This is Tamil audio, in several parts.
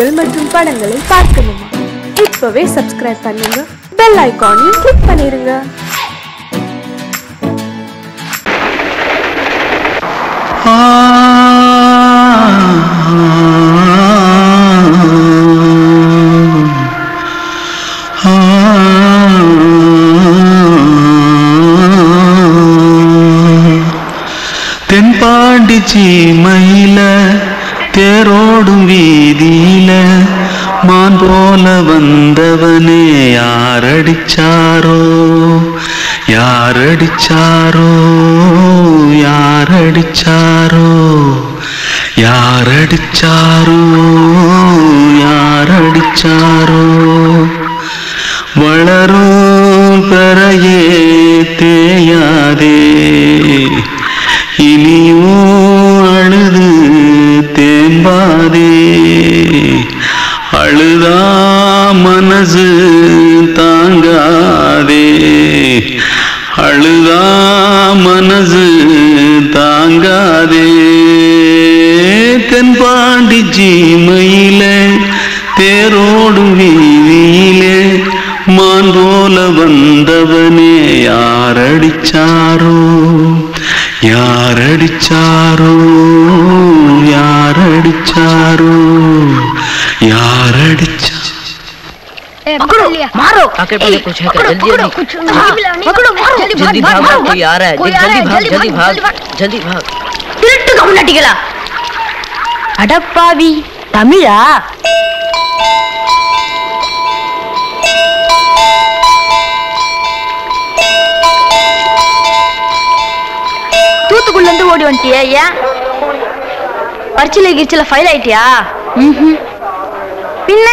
நிகழ்ச்சிகள் மற்றும் படங்களை பார்க்கணுமா இப்பவே சப்ஸ்கிரைப் பண்ணுங்க. பெல் ஐகானையும் கிளிக் பண்ணிருங்க. தென்பாண்டி சீமை போல வந்தவனே யாரடிச்சாரோ? யாரடிச்சாரோ? யாரடிச்சாரோ? யாரடிச்சாரோ? யாரடிச்சாரோ? வளரும் யாரடிச்சாரோ யாரடிச்சா पकड़ो मारो आके पहले कुछ है क्या? जल्दी पकड़ो जल्दी। कुछ नहीं मिला नहीं पकड़ो मारो जल्दी जल्दी भाग भाग भाग कोई आ रहा है कोई आ रहा जल्दी है भाग जल्दी भाग जल्दी भाग திருட்டு கம்நாட்டிகளா அடப்பாவி தமிழா தூத்துக்குள்ள இருந்து ஓடி வந்துட்டியா ஏன் பரிச்சில கிரிச்சில ஃபைல் ஆயிட்டியா. பின்ன?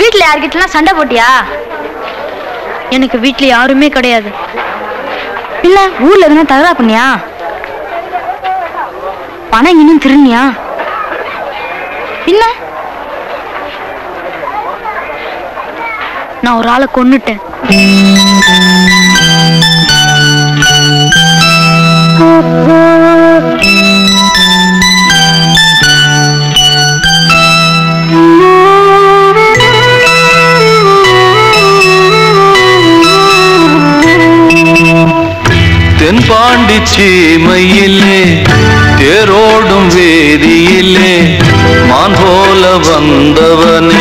வீட்ல யார்கிட்டலாம் சண்டை போட்டியா? எனக்கு வீட்ல யாருமே கிடையாது. பின்ன ஊர்ல எதுனா தகரா பண்ணியா? பணம் இன்னும் திருநியா பின்ன? நான் ஒரு ஆளை தென்பாண்டி சீமையிலே தேரோடும் வேதியிலே மான் போல வந்தவனே.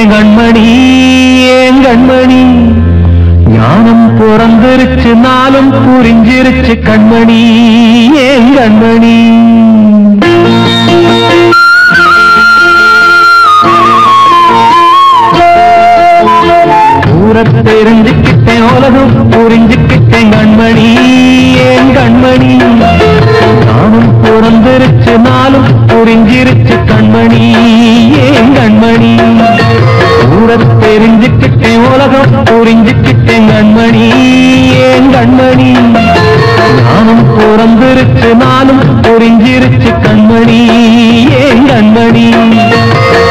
புரிஞ்சுக்கிட்டேன் கண்மணி ஏன் கண்மணி? ஞானம் பிறந்திருச்சு நாளும் புரிஞ்சிருச்சு கண்மணி ஏன் கண்மணி? தெரிஞ்சுக்கிட்டேன் உலகம் புரிஞ்சுக்கிட்டேன் கண்மணி ஏன் கண்மணி? நானும் பிறந்திருச்சு நாளும் புரிஞ்சிருச்சு கண்மணி ஏன் கண்மணி? ஊர தெரிஞ்சுக்கிட்டேன் உலகம் புரிஞ்சுக்கிட்டேன் கண்மணி. ஏன் கண்மணி? நானும் பிறந்திருச்சு நானும் புரிஞ்சிருச்சு கண்மணி. கண்மணி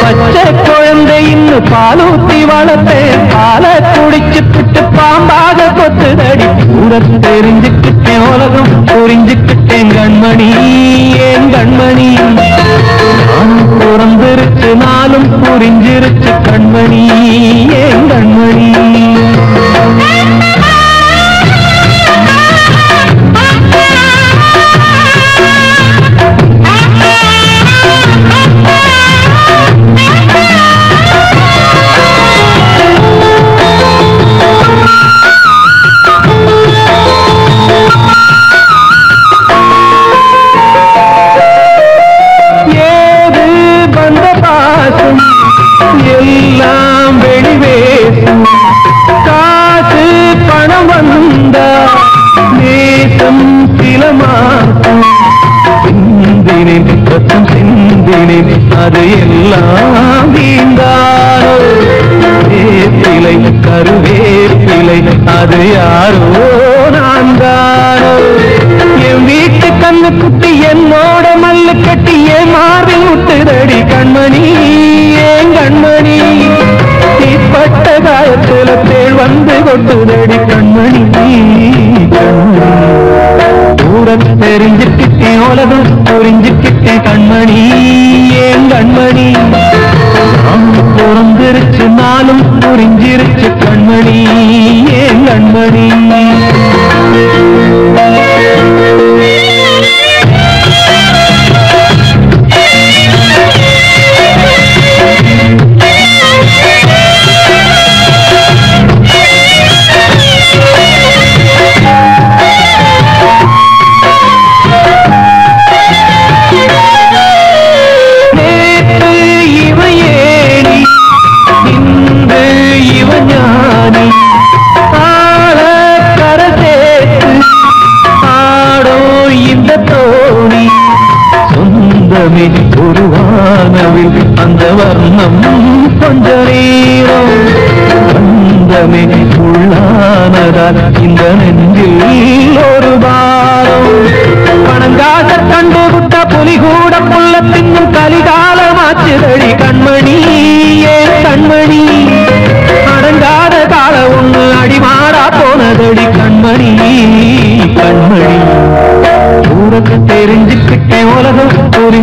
பச்சை குழந்தை இன்னும் பாலூத்தி வளர்த்து. பால குடிச்சு புட்டு பாம்பாக கொத்துதடி. கூட தெரிஞ்சுக்கிட்டேன் உலகம் புரிஞ்சுக்கிட்டேன் கண்மணி. ஏன் கண்மணி? நானும் பிறந்திருச்சு நாளும் புரிஞ்சிருச்சு கண்மணி. ஏன் கண்மணி? தீப்பட்ட தேள் வந்து கொட்டுதடி கண்மணி கண்மணி தூரம் தெரிஞ்சுக்கிட்டேன் உலகம் புரிஞ்சுக்கிட்டேன் கண்மணி. ஏன் கண்மணி? பிறந்திருச்சு நாளும் புரிஞ்சிருச்சு கண்மணி. ஏன் கண்மணி?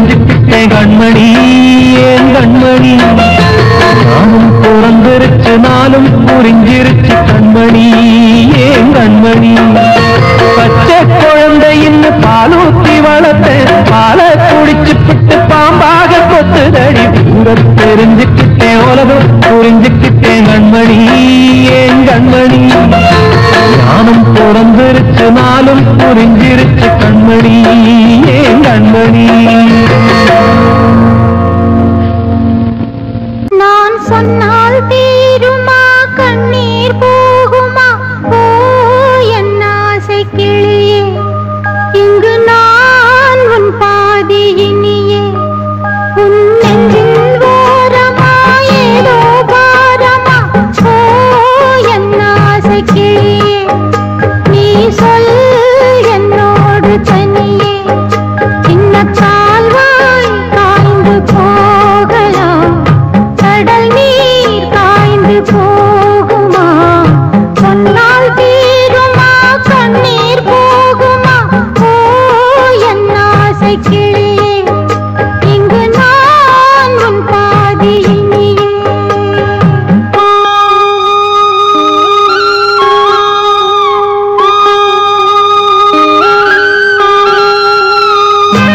புரிஞ்சுக்கிட்டேன் கண்மணி ஏன் கண்மணி? நானும் பிறந்திருச்சு நானும் புரிஞ்சிருச்சு கண்மணி ஏன் கண்மணி? பச்சை குழந்தை பாலூத்தி வளர்த்தேன் பாலை குடிச்சு பிட்டு பாம்பாக கொத்துதடி. ஊரை தெரிஞ்சுக்கிட்டே உலகம் புரிஞ்சுக்கிட்டேன் கண்மணி ஏன் கண்மணி? நானும் பிறந்திருச்சு நாளும் புரிஞ்சிருச்சு கண்மணி ஏன் கண்மணி?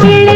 கிளை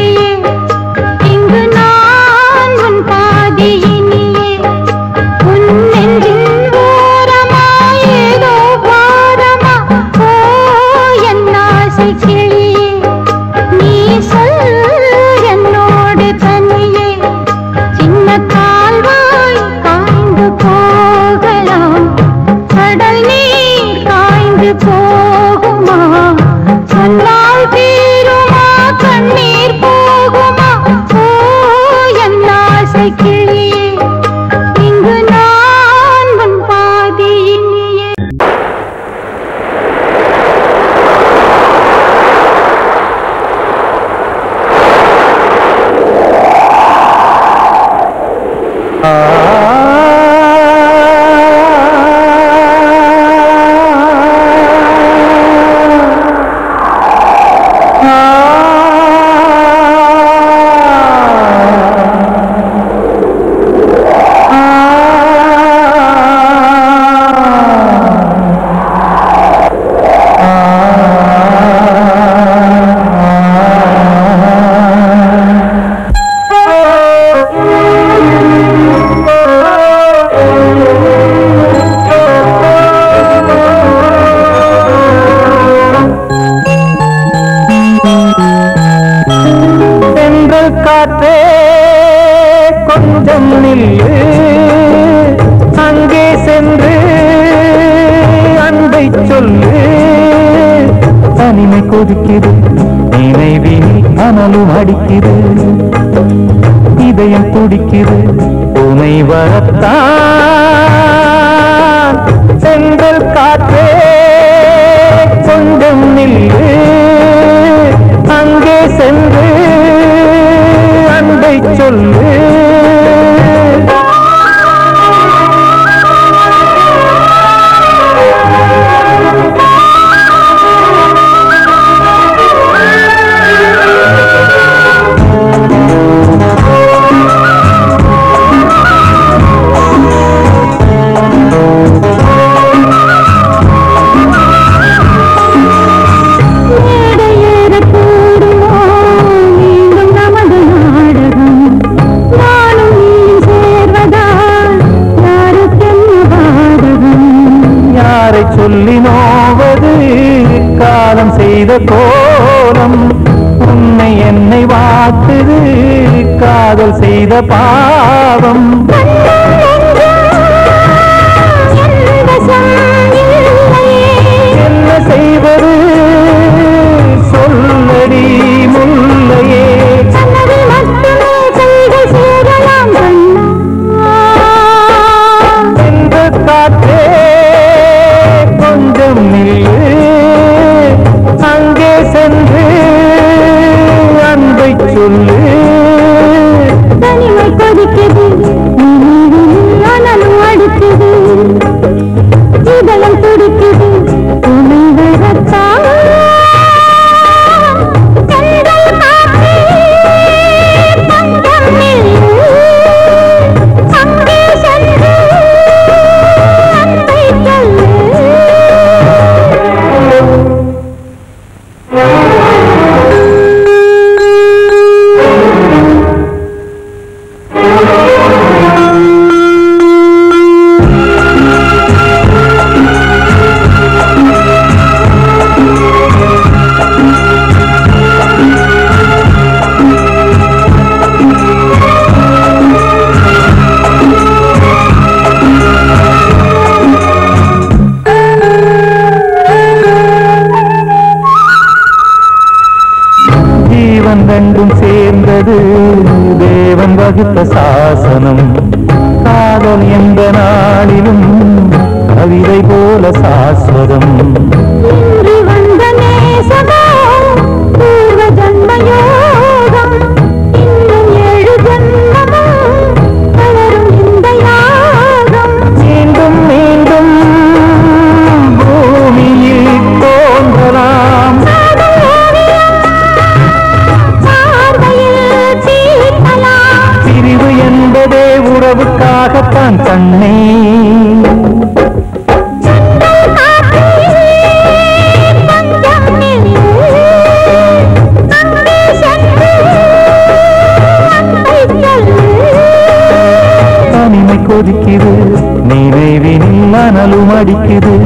அடிக்குது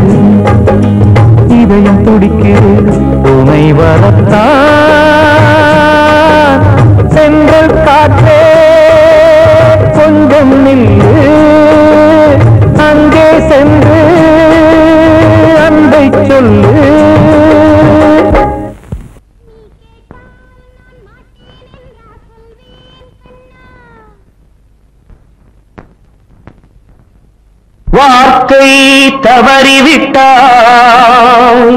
தவறிவிட்டாய்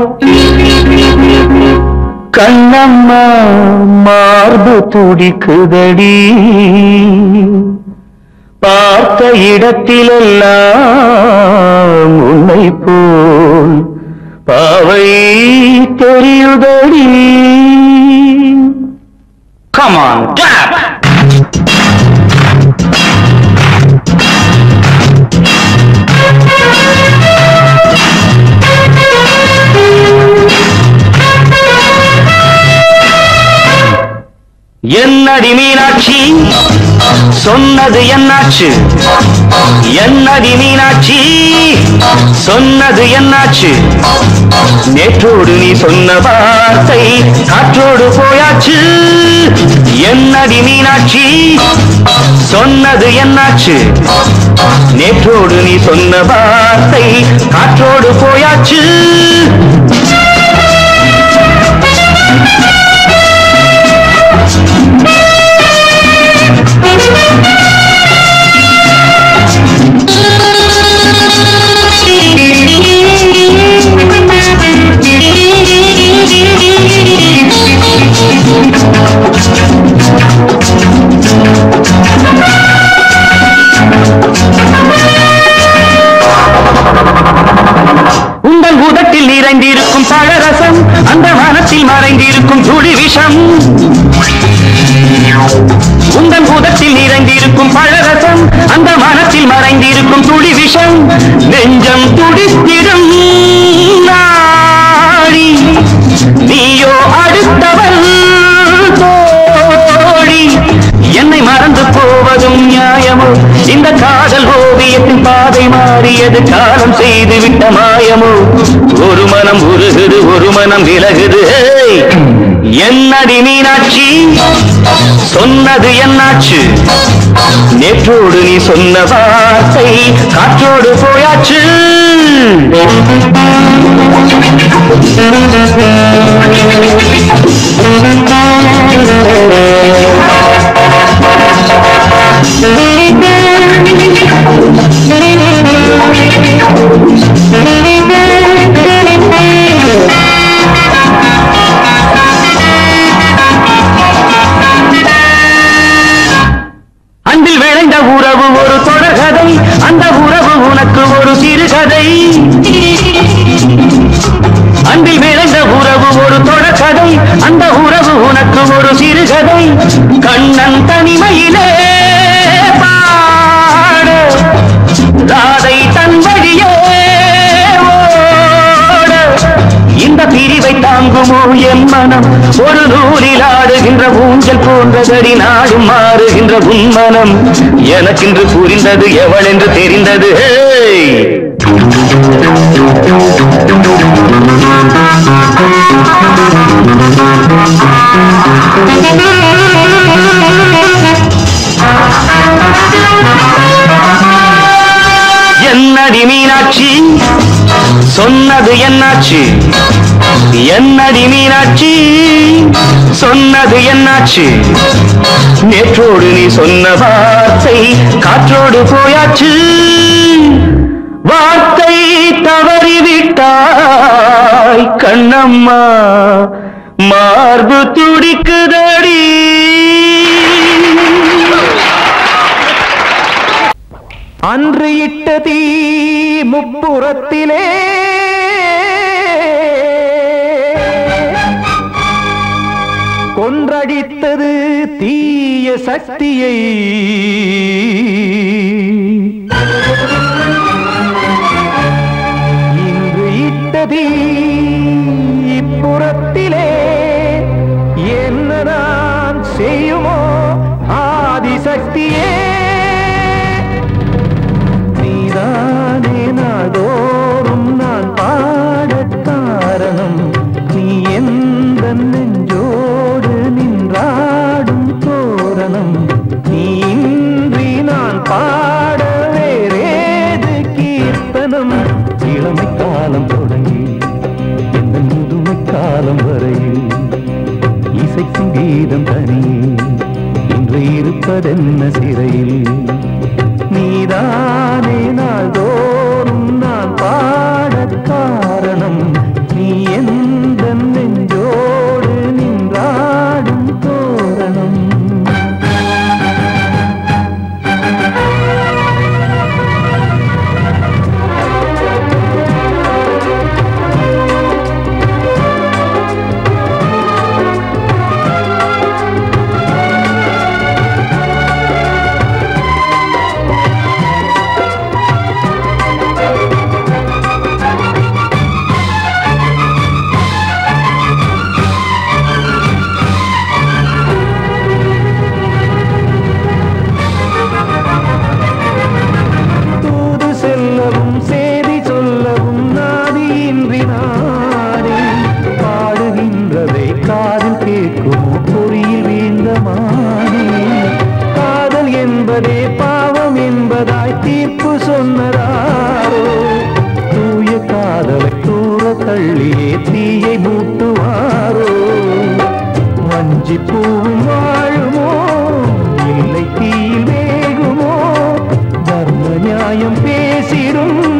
கண்ணம்மா மார்பு துடிக்குதடி. பார்த்த இடத்திலெல்லாம் உன்னை போல் பாவை தெரியுதடி. கமான் என்னடி மீனாட்சி? சொன்னது என்னாச்சு? என்னடி மீனாட்சி? சொன்னது என்னாச்சு? நேற்றோடு நீ சொன்ன வார்த்தை காற்றோடு போயாச்சு. என்னடி மீனாட்சி? சொன்னது என்னாச்சு? நேற்றோடு நீ சொன்ன வார்த்தை காற்றோடு போயாச்சு. உங்கள் உதட்டில் நிறைந்திருக்கும் பழரசம் அந்த மனத்தில் மறைந்திருக்கும் துளி விஷம். உங்கள் உதட்டில் நிறைந்திருக்கும் பழரசம் அந்த மனத்தில் மறைந்திருக்கும் துளி விஷம். நெஞ்சம் துடி மறந்து போவதும் நியாயமோ? இந்த காதல் ஓவியத்தின் பாதை மாறியது காலம் செய்து விட்ட மாயமோ? ஒரு மனம் உருகுது ஒரு மனம் விலகுது. என்னடி மீனாட்சி? சொன்னது என்னாச்சு? நேற்றோடு நீ சொன்ன வார்த்தை காற்றோடு போயாச்சு. Thank you. அன்பில் விளைந்த உறவு ஒரு தொடர்கதை அந்த உறவு உனக்கு ஒரு சிறுகதை. அன்பில் விளைந்த உறவு ஒரு தொடர்கதை அந்த உறவு உனக்கு ஒரு சிறுகதை. கண்ணன் தனிமையிலே தாங்குமோ என் மனம்? ஒரு நூலில் ஆடுகின்ற ஊஞ்சல் போன்றதடி நாடு மாறுகின்ற உன்மனம். எனக்கென்று புரிந்தது எவள் என்று தெரிந்தது என்னடி மீனாட்சி சொன்னது என்னாச்சு? என்னடி மீனாட்சி? சொன்னது என்னாச்சு? நேற்றோடு நீ சொன்ன வார்த்தை காற்றோடு போயாச்சு. வார்த்தை தவறிவிட்டாய் கண்ணம்மா. மார்பு துடிக்குதடி. அன்று இட்ட தீ முப்புறத்திலே பூமியை ஆனந்தோடு சிரும்.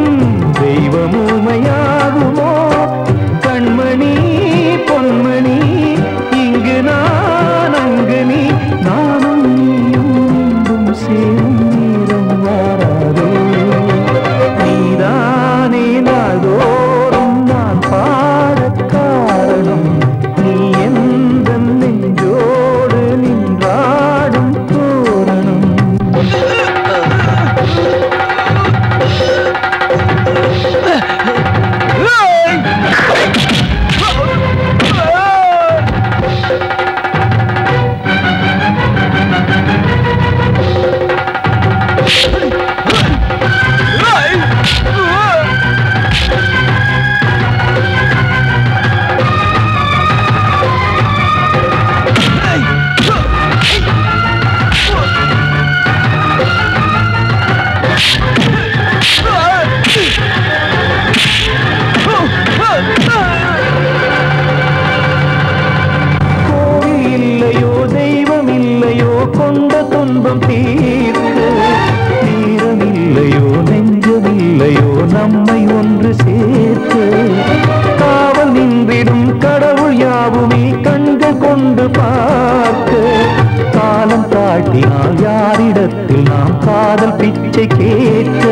யாரிடத்தில் நாம் காதல் பிச்சை கேட்க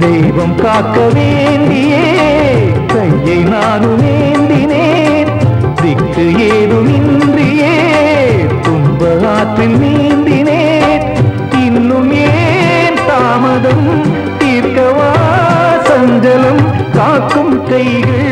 தெய்வம் காக்க வேண்டியே கையை நானும் வேண்டினேன் திக்கு ஏதுமின்றியே துன்ப ஆற்றில் நீந்தினேன் இன்னும் ஏன் தாமதம் தீர்க்கவா சஞ்சலம் காக்கும் கைகள்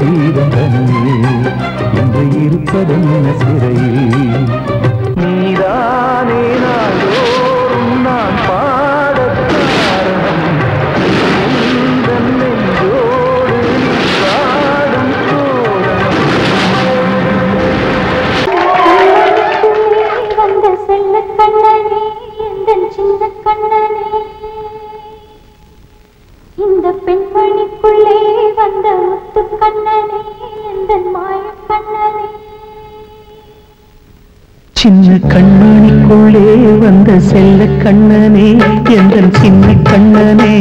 இருந்தனே என்று இருப்பதென்ன சிறையில்? உள்ளே வந்த செல்ல கண்ணனே எந்த சின்ன கண்ணனே.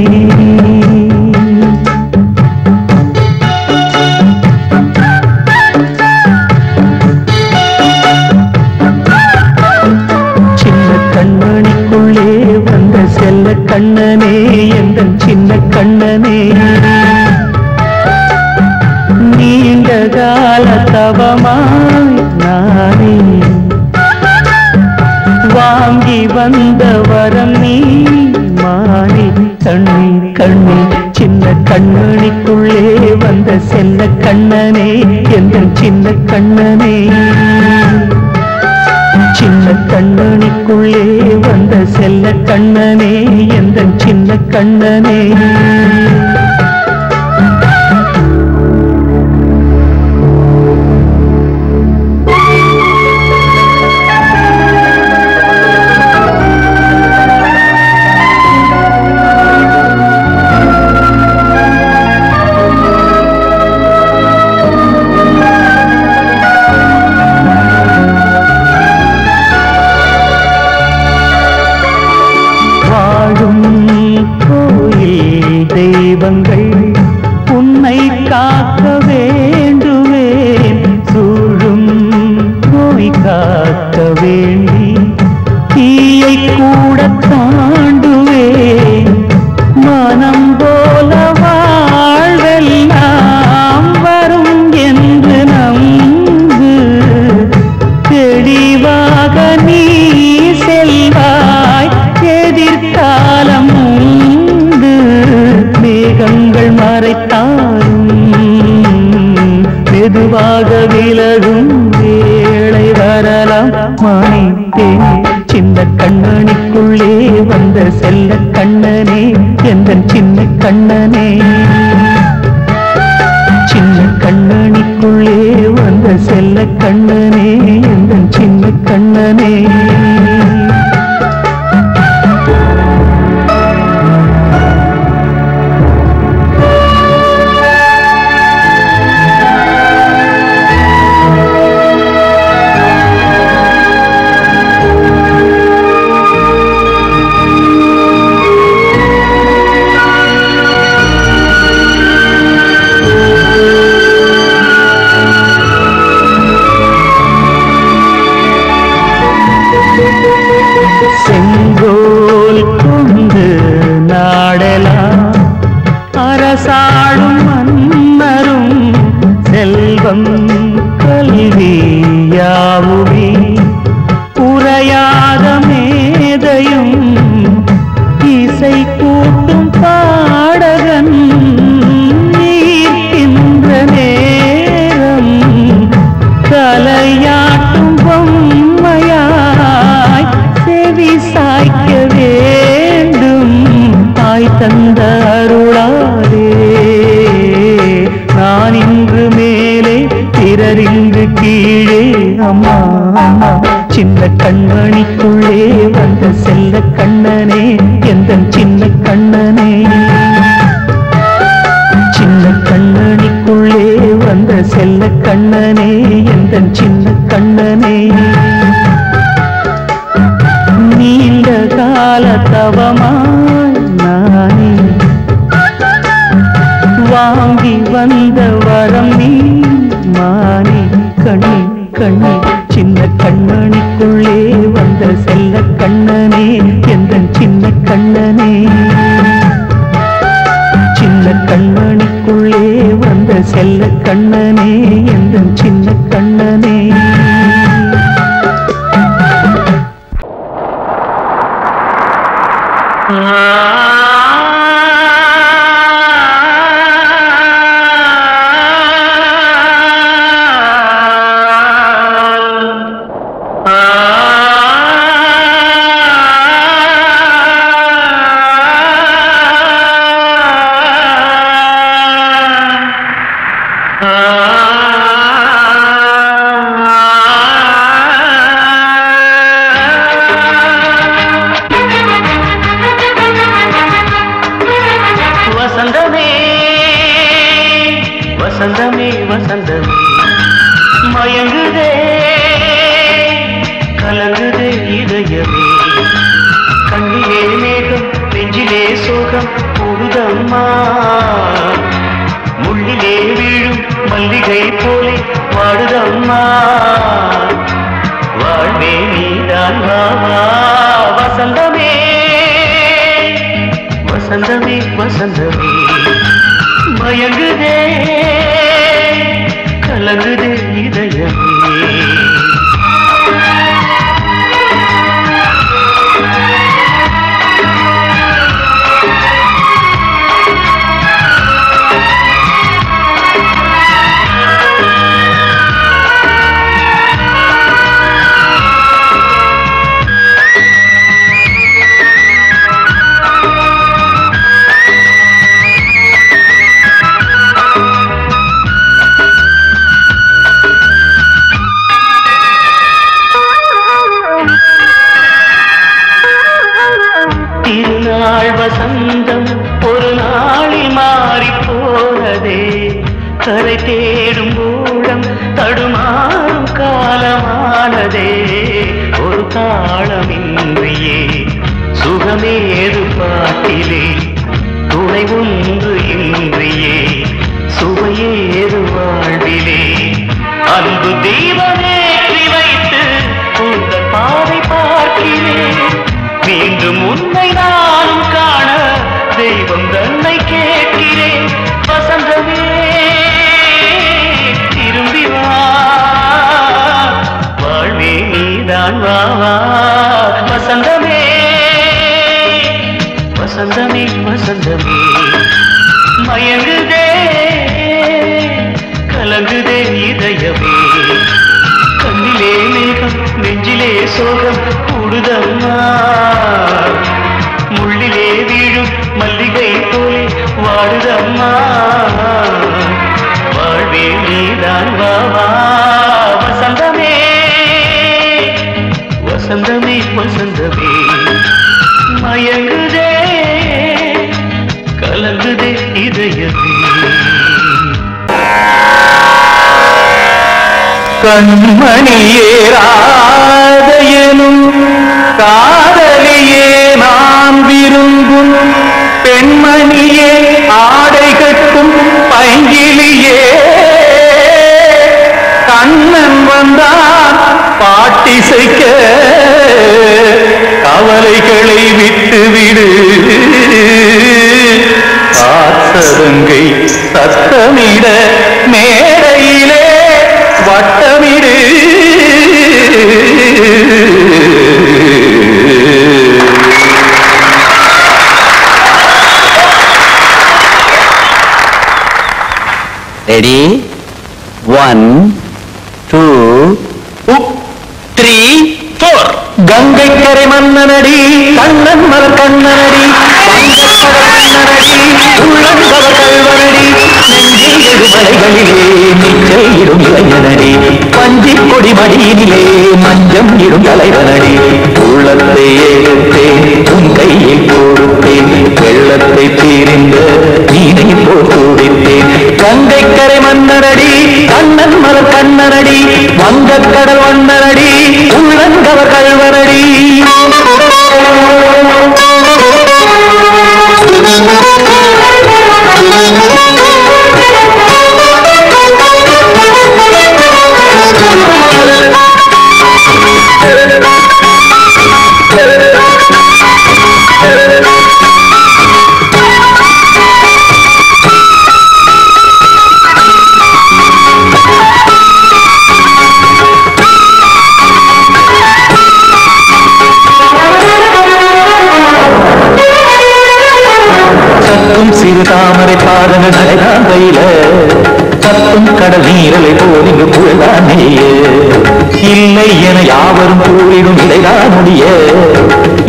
தீயை கூட தாண்டுவே மனம் போ உரையாத சின்ன கண்மணிக்குள்ளே உரைத்தே கண்மணியேராதையனும் காதலியே நான் விரும்பும் பெண்மணியே ஆடை கட்டும் பைங்கிலியே கண்ணன் வந்தான் பாட்டிசைக்க கவலைகளை விட்டுவிடு. காத்ததங்கை சத்தமிட மேடையிலே வட்டமிடு. Ready one two three four Gangai கரை மன்னனடி கண்ணன் மலர் கண்ணனடி உள்ளங்கவர் கல்வரடி நெஞ்சில் எழுமலைகளிலே நீச்சல் இடும் இளைஞனடி. பஞ்சி கொடி மடியினிலே மஞ்சம் இடும் தலைவனடி. உள்ளத்தை ஏற்றேன் உன் கையில் கொடுத்தேன் வெள்ளத்தை தீரிந்த நீனை போல் துடித்தேன் கங்கை கரை மன்னனடி கண்ணன் மலர் கண்ணரடி வந்த கடல் வண்ணரடி உள்ளங்கவர் கல்வரடி. இல்லை என யாவரும் கூறிடும் இதைதான் முடிய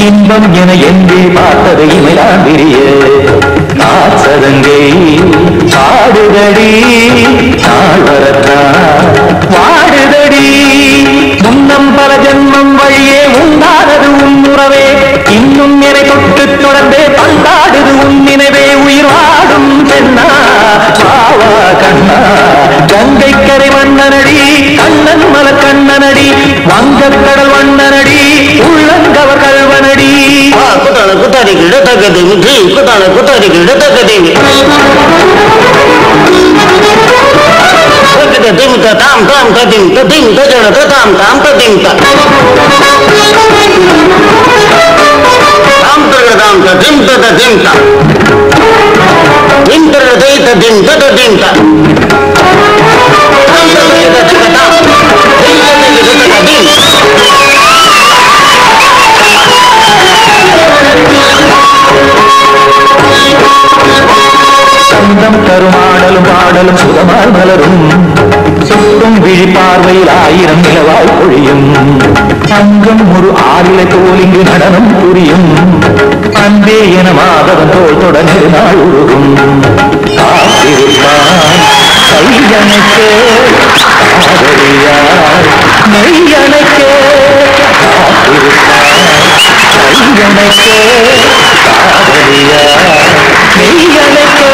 இன்பம் என எங்கே பார்த்தது இமைதான் விரிய நாச்சதங்கை பாடுதடி நாள் வரத்தான். வாடுதடி முன்னம் பல ஜென்மம் வழியே உண்டானது உன் உறவே. இன்னும் என்னை தொட்டு தொடர்ந்தே பந்தாடுது உன் நினைவே. உயிர் வாடும் பெண்ணா பாவா கண்ணா. கங்கை கரை மன்னனடி கண்ணன் மல கண்ணனடி வங்கக் கடல் வண்ணனடி உள்ளங்கவர் கல்வனடி. குத்தான குத்தாடிக்கு இடத்தக்கதை விட்டு குத்தான குத்தாடிக்கு இடத்தக்கதை திமுக தாம் தாம் ததிம் ததிம் தஜன தாம் தாம் ததிம் தாம் தகதாம் ததிம் ததிம் திம் தகதை ததிம் ததிம் தாம் தகதை ததிம் ததிம் சந்தம் கருமாடலும் பாடலும் சுகமால் மலரும் சுட்டும் விழி பார்வையில் ஆயிரம் நிலவாய் பொழியும். தங்கம் ஒரு ஆறிலை தோல் நடனம் புரியும். அன்பே என மாதவன் தோல் தொடர்ந்து நாள் உருகும் காத்திருப்பான் கையனுக்கு காதலியார் மெய்யனுக்கு காத்திருப்பான் கையனுக்கு காதலியார் மெய்யனுக்கு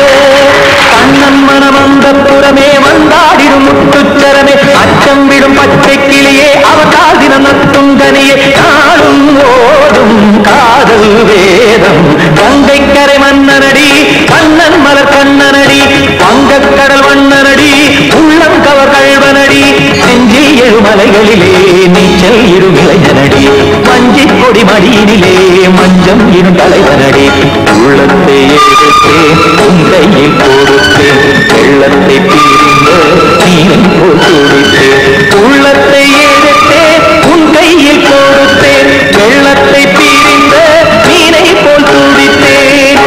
கண்ணன் மனம் அந்த புறமே வந்தாடிடும் முத்துச்சரமே. அச்சம் விடும் பச்சை கிளியே அவதால் தினம் நத்தும் கனியே நாளும் ஓடும் காதல் வேதம். கங்கை கரை மன்னனடி கண்ணன் மலர் கண்ணனடி வங்கக் கடல் வண்ணனடி உள்ளம் கவர் கழ்வனடி. செஞ்சில் எழுமலைகளிலே நீச்சல் இரும் மஞ்சி கொடி மடியினிலே மஞ்சம் இரும் தலைவனடி. உள்ளத்தை எடுத்தே உன் கையில் கொடுத்தேன் வெள்ளத்தை தீர்ந்த தீர்ப்பு துடித்து உள்ளத்தை எடுத்தே உன் கையில் கொடுத்தேன். வெள்ளத்தை பிரிந்த மீனை போல் துடித்தேன்.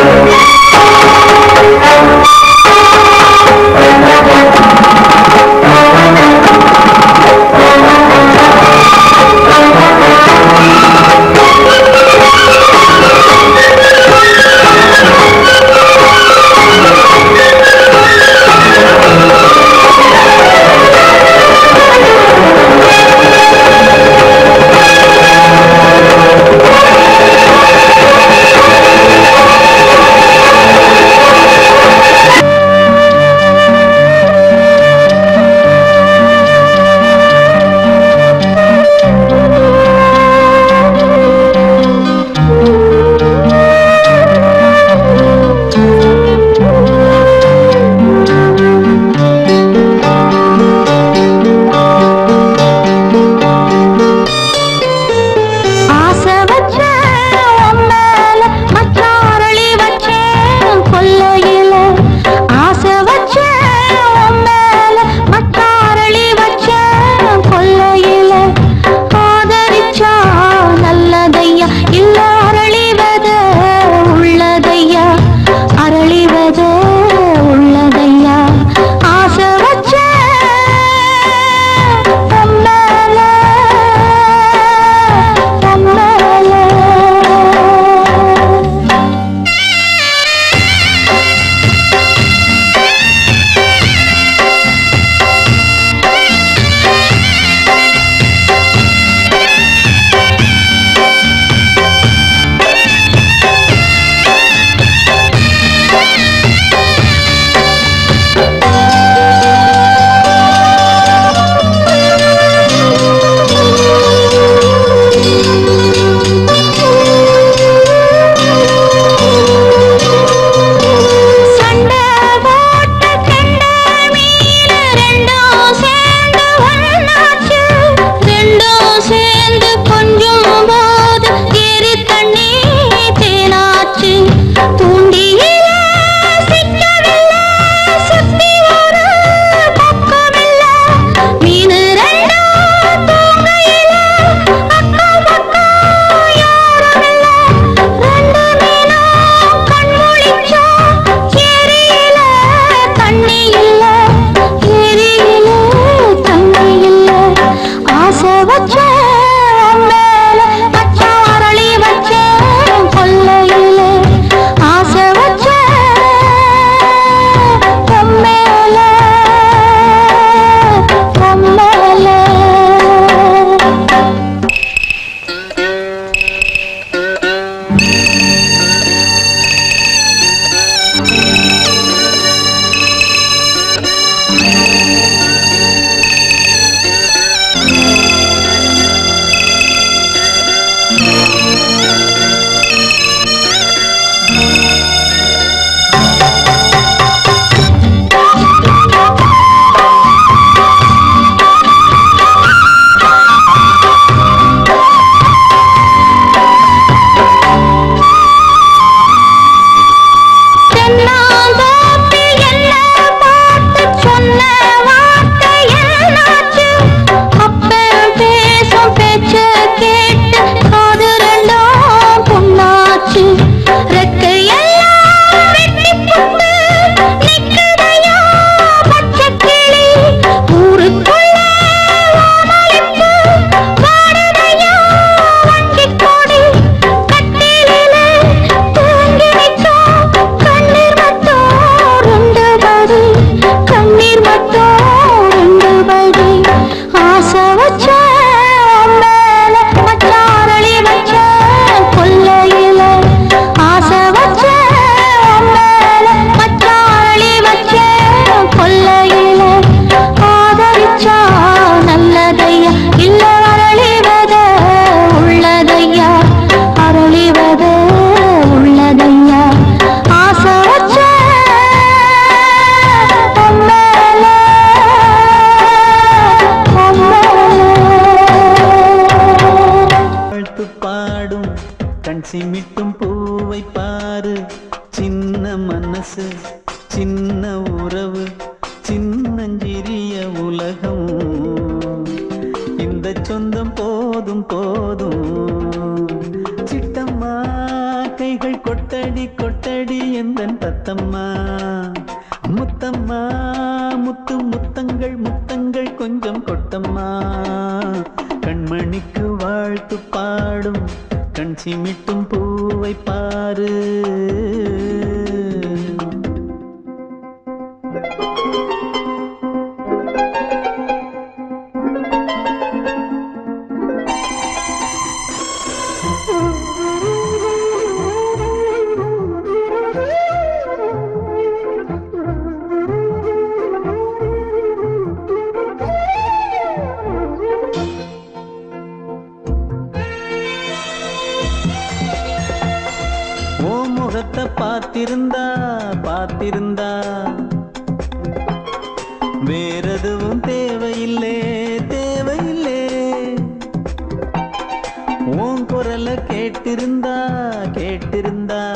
கேட்டிருந்தா.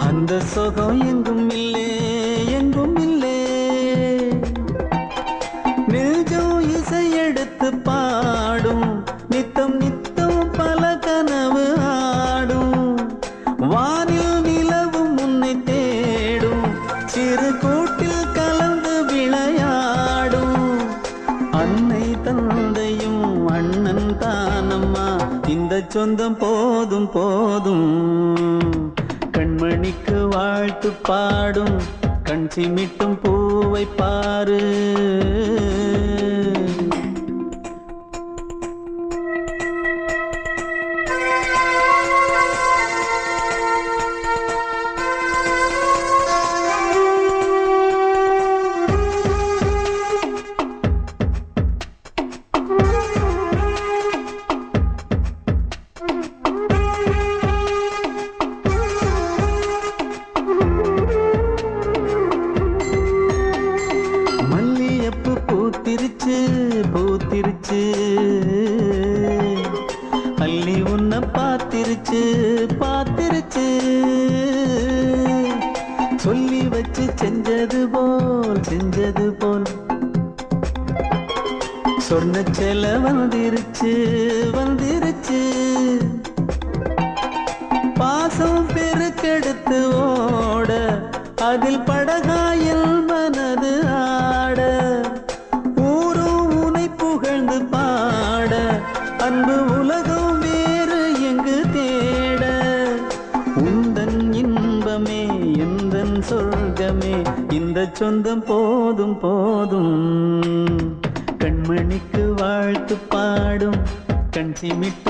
அந்த சுகம் எங்கும் இல்லை. சிமிட்டும் பூவை பா சொந்தம் போதும் போதும். கண்மணிக்கு வாழ்த்து பாடும். கண் சிமிட்டு